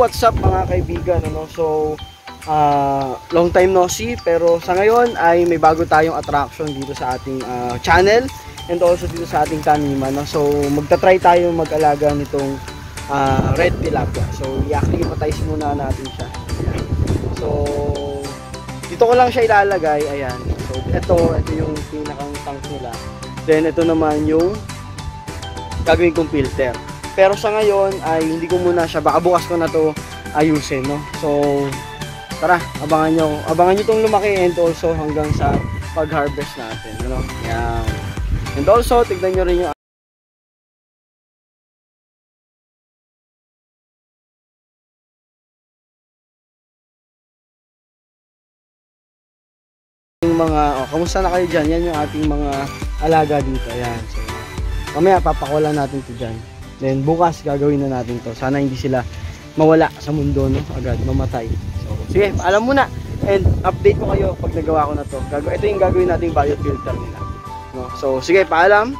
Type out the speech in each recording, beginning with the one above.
what's up mga kaibigan? Ano? So, ah, long time no see, pero sa ngayon ay may bago tayong attraction dito sa ating ah, channel and also dito sa ating taniman. No? So, magta-try tayo mag-alaga nitong ah, red tilapia. So, i-acclimatize muna natin siya. So, dito ko lang siya ilalagay. Ayan. So, ito, ito yung pinakang tank nila. Then, ito naman yung gagawin kong filter. Pero sa ngayon ay hindi ko muna siya, baka bukas ko na to ayusin, no? So, tara, abangan nyo, abangan nyo itong lumaki and also hanggang sa pag-harvest natin, ano? Yan. And also, tignan nyo rin yung mga, oh, kamusta na kayo dyan? Yan yung ating mga alaga dito. Ayan. So, mamaya papakulan natin to dyan. Then bukas gagawin na natin to. Sana hindi sila mawala sa mundo no agad mamatay. So sige, alam muna and update ko kayo pag nagawa ko na to. Gago ito yung gagawin nating biofilter nila. No? So sige, paalam.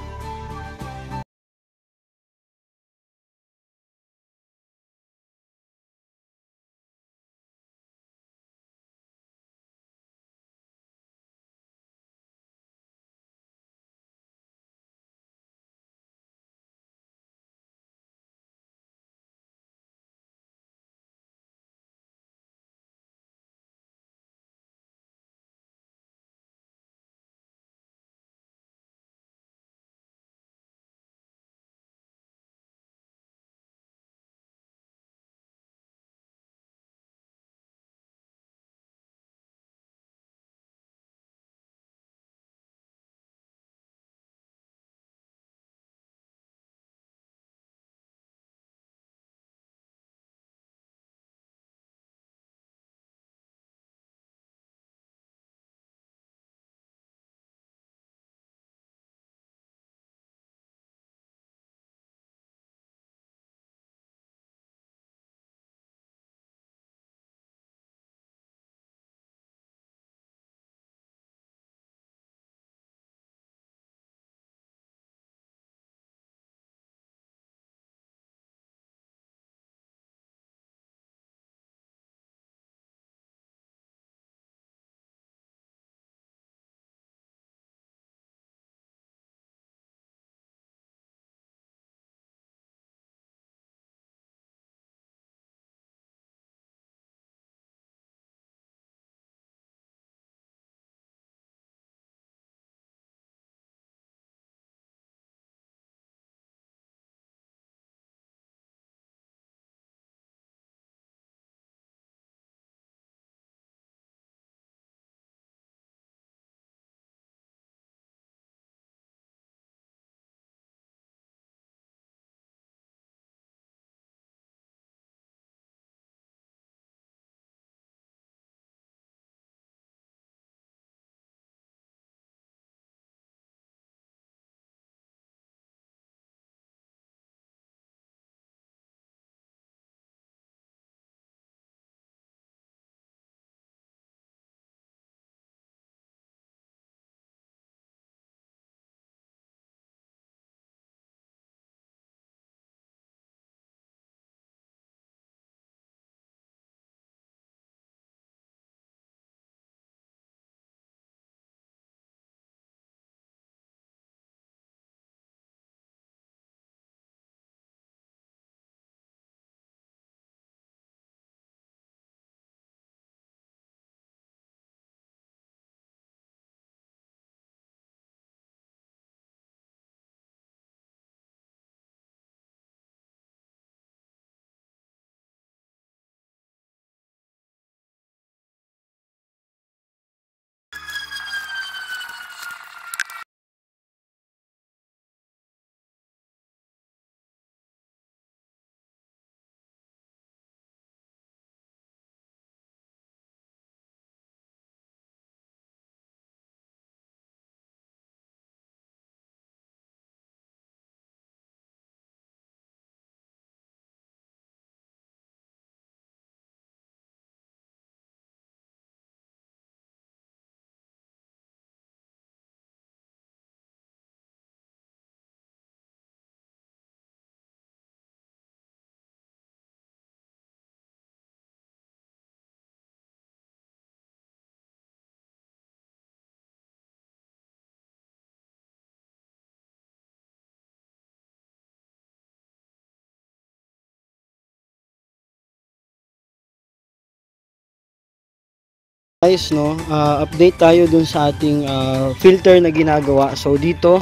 Guys no? Ah, update tayo dun sa ating ah, filter na ginagawa. So dito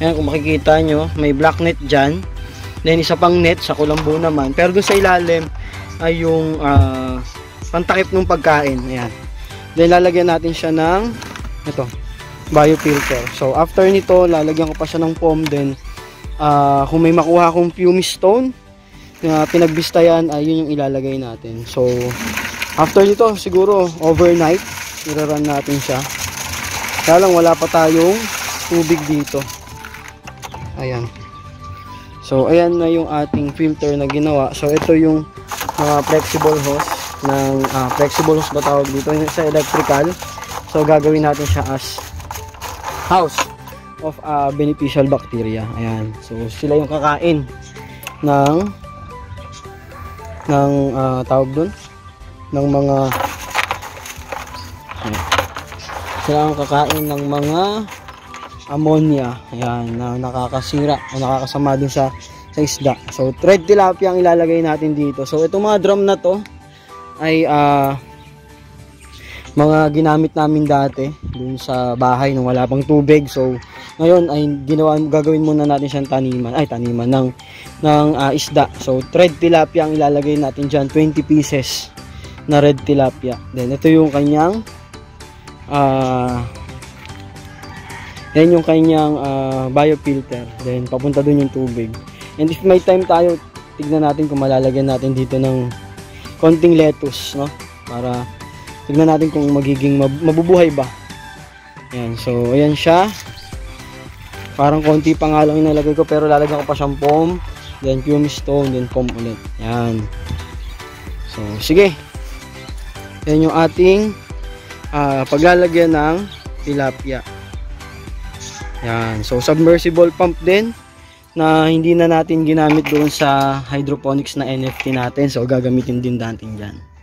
ayan kung makikita nyo may black net dyan. Then isa pang net sa kulambo naman. Pero dun sa ilalim ay yung ah, pantakip ng pagkain. Ayan. Then lalagyan natin siya ng ito biofilter. So after nito lalagyan ko pa siya ng foam. Then ah, kung may makuha akong pumice stone na pinagbistayan ay yun yung ilalagay natin. So After nito, siguro overnight, irarun natin siya. Kaya lang wala pa tayong tubig dito. Ayan. So, ayan na yung ating filter na ginawa. So, ito yung mga flexible hose ng ah, flexible hose ba tawag dito yung sa electrical. So, gagawin natin siya as house of ah, beneficial bacteria. Ayan. So, sila yung kakain ng ng ah, tawag dun ng mga ang kakain ng mga ammonia. Ayan na nakakasira o nakakasama din sa sa isda. So thread tilapia ang ilalagay natin dito. So itong mga drum na to ay ah, mga ginamit namin dati dun sa bahay nung wala pang tubig. So ngayon ay ginawa gagawin muna natin siyang taniman ay taniman ng ng ah, isda. So thread tilapia ang ilalagay natin diyan 20 pieces na red tilapia. Then ito yung kanyang ah yan yung kanyang ah, biofilter. Then papunta dun yung tubig. And if may time tayo, tignan natin kung malalagyan natin dito ng konting lettuce, no? Para tignan natin kung magiging mab- mabubuhay ba. Yan, so ayan siya. Parang konti pa nga lang inalagay ko pero lalagyan ko pa siyang foam, then pumice stone, then foam ulit. Yan. So, sige. Yan yung ating ah, paglalagyan ng tilapia. Yan. So, submersible pump din na hindi na natin ginamit doon sa hydroponics na NFT natin. So, gagamitin din natin dyan.